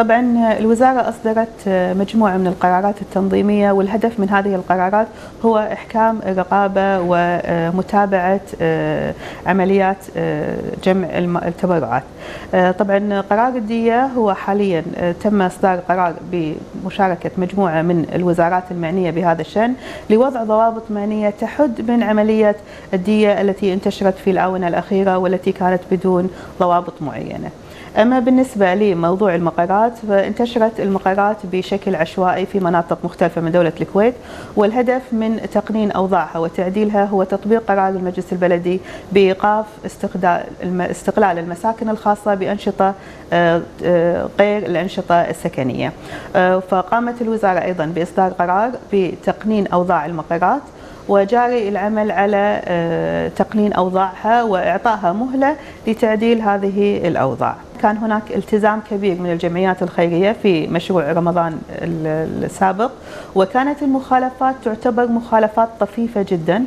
طبعا الوزارة أصدرت مجموعة من القرارات التنظيمية والهدف من هذه القرارات هو إحكام الرقابة ومتابعة عمليات جمع التبرعات. طبعا قرار الدية هو حاليا تم إصدار قرار بمشاركة مجموعة من الوزارات المعنية بهذا الشأن لوضع ضوابط مهنية تحد من عملية الدية التي انتشرت في الآونة الأخيرة والتي كانت بدون ضوابط معينة. أما بالنسبة لموضوع المقرات فانتشرت المقرات بشكل عشوائي في مناطق مختلفة من دولة الكويت والهدف من تقنين أوضاعها وتعديلها هو تطبيق قرار المجلس البلدي بإيقاف استقلال المساكن الخاصة بأنشطة آه، آه، غير الأنشطة السكنية. آه، فقامت الوزارة أيضا بإصدار قرار بتقنين أوضاع المقرات وجاري العمل على تقنين أوضاعها وإعطائها مهلة لتعديل هذه الأوضاع. كان هناك التزام كبير من الجمعيات الخيرية في مشروع رمضان السابق وكانت المخالفات تعتبر مخالفات طفيفة جدا.